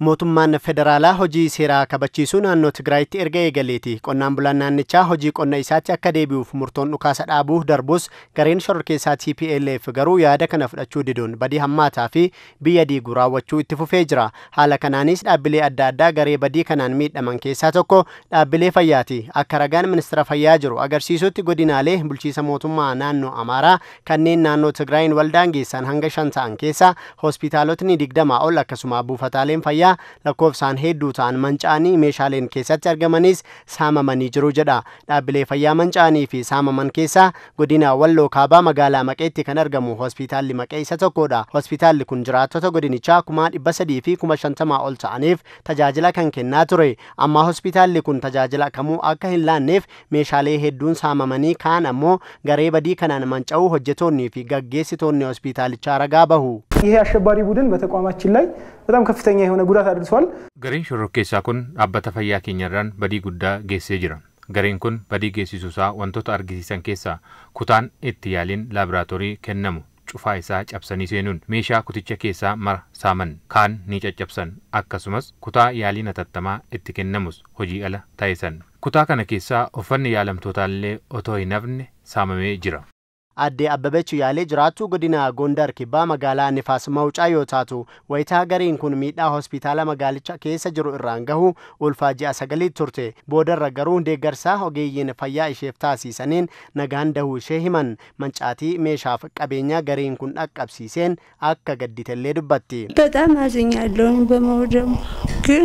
Mootummaan federaalaa hojii seeraa kabachiisuu naannoo Tigraayitti erga eegaleeti. Qonnaan bulaan naannichaa hojii qonna isaatti akka deebi'uuf murtoon dhukaasa dhaabuu darbuus gareen shororkeessaa TPLF garuu yaada kana fudhachuu diduun badii hammaataa fi biyya diiguu raawwachuu itti fufee jira. Haala kanaanis dhaabbilee adda addaa garee badii kanaan miidhaman keessaa tokko dhaabbilee fayyaati. Akka ragaan ministeera fayyaa jiru agarsiisutti godinaalee bulchiisa mootummaa naannoo Amaaraa kanneen naannoo Tigraayin waldaangeessan hanga shan ta'an keessaa hospitaalotni lakkoofsaan hedduu ta'an mancaanii meeshaaleen keessatti argamanis saamamanii jiru jedha. Dhaabbilee fayyaa mancaanii fi saamaman keessaa godina Walloo Kaabaa magaalaa Maqeetti kan argamu hospitaalli Maqee isa tokkodha. Hospitaalli kun jiraattota godinichaa kuma dhibba fi ol ta'aniif tajaajila kan kennaa ture. ammaa hospitaalli kun tajaajila kamuu akka hin laanneef meeshaalee hedduun saamamanii kaan ammoo garee badii kanaan manca'uu hojjetoonnii fi gaggeessitoonni hospitaalicha ragaa bahu. ይሄ አሸባሪ ቡድን በተቋማችን ላይ በጣም ከፍተኛ የሆነ ጉዳት አድርሷል። ገሬን ሽሮ ኩን አበተ ፈያ ኬኛራን በዲ ጉዳ ጌሴ ጅራ ገሬን ኩን በዲ ጌሲሱሳ ወንቶት አርጊሲሰን ኬሳ ኩታን እት ላብራቶሪ ኬነሙ ጩፋ ኢሳ ጨብሰኒ ሴኑን ሜሻ ኩቲቸ ኬሳ መር ሳመን ካን ኒጨጨብሰን አከሱመስ ኩታ ያሊ ነተተማ እት ሆጂ አለ ታይሰን ኩታ ከነ ኬሳ ኦፈን ያለምቶታሌ ኦቶይ ነብን ሳመሜ ጅራ አዴ አበበች ያሌ ጅራቱ ጉዲና ጎንደር ኪባ መጋላ ንፋስ መውጫ ዮታቱ ወይታ ገሪን ኩን ሚዳ ሆስፒታል መጋልቻ ከየሰ ጅሩ እራንገሁ ኡልፋጂ አሰገሊ ቱርቴ ቦደር ረገሩ እንዴ ገርሳ ሆጌይን ፈያ ኢሼፍታ ሲሰኔን ነጋን ደሁ ሼሂመን መንጫቲ ሜሻፍ ቀቤኛ ገሪን ኩን ዳቀብ ሲሴን አከ ገዲተሌ በጣም አዝኛለሁ በመውደሙ ግን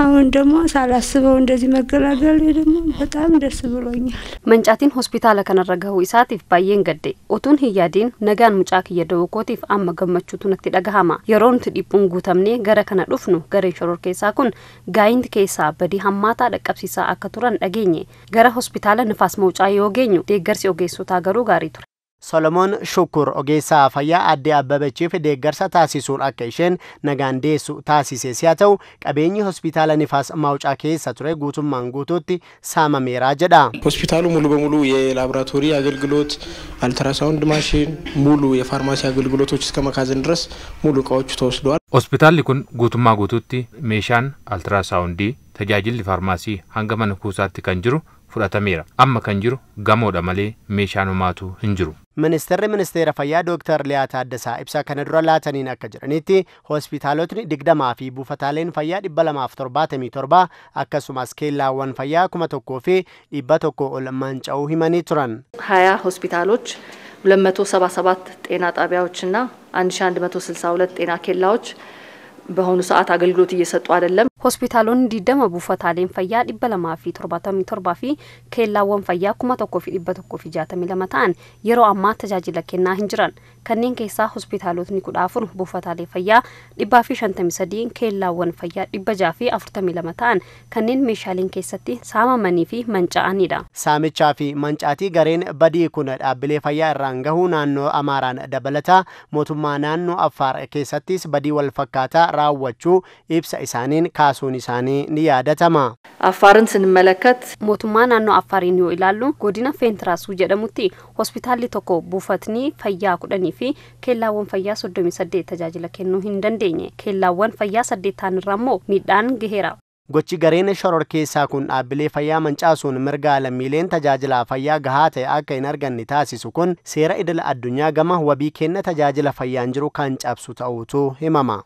አሁን ደግሞ ሳላስበው እንደዚህ መገላገል ደግሞ በጣም ደስ ብሎኛል። መንጫቲን ሆስፒታል ከነረገው ኢሳቲፍ ባየን ገዴ ኦቱን ህያዲን ነጋን ሙጫክ እየደው ኮቲፍ አመ ገመቹቱነት ደጋሃማ የሮንት ዲፑን ጉተምኔ ገረ ከነ ዱፍኑ ገረ ሾሮር ኬሳ ኩን ጋይንት ኬሳ በዲ ሀማታ ደቀብሲሳ አከቱረን ደገኘ ገረ ሆስፒታል ንፋስ መውጫ የወገኙ ዴገርሲ ኦጌሶታ ገሩ ጋሪቱ Solomoon Shukur ogeessaa fayyaa addee Abbabachiif deeggarsa taasisuun akka isheen nagaan deessu taasises yaa ta'u qabeenyi hospitaala nifaas maawucaa keessa ture guutummaan guutuutti saamameera jedha. ሆስፒታሉ ሙሉ በሙሉ የላቦራቶሪ አገልግሎት፣ አልትራሳውንድ ማሽን፣ ሙሉ የፋርማሲ አገልግሎቶች እስከ መካዘን ድረስ ሙሉ እቃዎቹ ተወስደዋል። ሆስፒታልli kun guutummaa guutuutti meeshaan altiraasaawundii tajaajilli faarmaasii hanga mana kuusaatti kan jiru fudhatameera. Amma kan jiru gamoodha malee meeshaan homaatu hin jiru. ministeerri ministeera fayyaa dooktar Liyaa Taaddasaa ibsa kana dura laataniin akka jiranitti hospitaalotni digdamaa fi buufataaleen fayyaa dhibba lamaaf torbaatamii torba akkasumas keellaawwan fayyaa kuma tokkoo fi dhibba tokko ol manca'uu himanii turan. ሀያ ሆስፒታሎች 277 ጤና ጣቢያዎችና 1162 ጤና ኬላዎች በአሁኑ ሰዓት አገልግሎት እየሰጡ አይደለም። hospitaalonni digdama buufataaleen fayyaa dhibba lamaa fi torbaatamii torbaa fi keellaawwan fayyaa kuma tokkoo fi dhibba tokkoo fi jaatamii lama ta'an yeroo ammaa tajaajila kennaa hin jiran kanneen keessaa hospitaalotni kudha afur buufataalee fayyaa dhibbaa fi shantamii sadii keellaawwan fayyaa dhibba jaa fi afurtamii lama ta'an kanneen meeshaaleen keessatti saamamanii fi manca'anidha. saamichaa fi mancaatii gareen badii kun dhaabbilee fayyaa irraan gahuu naannoo amaaraan dabalata mootummaa naannoo affaar keessattis badii walfakkaataa raawwachuu ibsa isaaniin kaasuu ካሱን isaanii ni yaadatama. sin ስንመለከት mootummaa naannoo affaarin yoo ilaallu godina ፌንትራሱ jedhamutti hospitaali tokko buufatni fayyaa kudhanii fi keellaawwan fayyaa soddomii saddeet tajaajila kennuu hin dandeenye keellaawwan fayyaa saddeettaan irra immoo miidhaan gaheera. gochi gareena shoror keessaa kun dhaabbilee fayyaa mancaasuun mirga lammiileen tajaajila fayyaa gahaa ta'e akka hin arganne taasisu kun seera idila addunyaa gama wabii kenna tajaajila fayyaan jiru kan cabsu ta'utu himama.